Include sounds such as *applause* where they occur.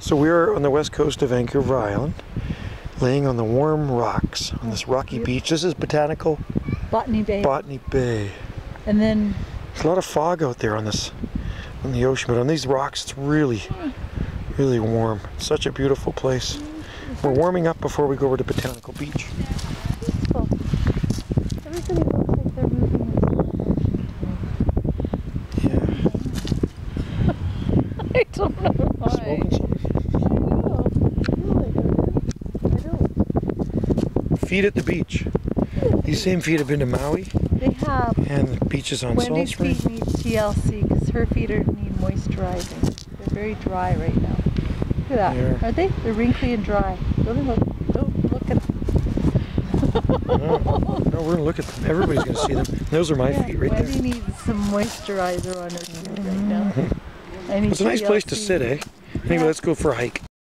So we are on the west coast of Vancouver Island, laying on the warm rocks on this rocky beach. This is Botanical Botany Bay. Botany Bay. and then There's a lot of fog out there on this, on the ocean, but on these rocks it's really, really warm. Such a beautiful place. We're warming up before we go over to Botanical Beach. peaceful. Everybody looks like they're moving Yeah. *laughs* I don't know why. Smoking something. I don't know. I Feet at the beach. These same feet have been to Maui. They have. and the beaches on Salt Wendy's Spring. feet need TLC because her feet are need moisturizing. They're very dry right now. Look at that. They are. Are they? They're wrinkly and dry. Go to look. Go look at them. No, no, we're gonna look at them. Everybody's gonna see them. Those are my Yeah, feet right Wendy there. needs some moisturizer on her feet right now. *laughs* I need It's a nice place to sit, eh? Anyway, Yeah. let's go for a hike.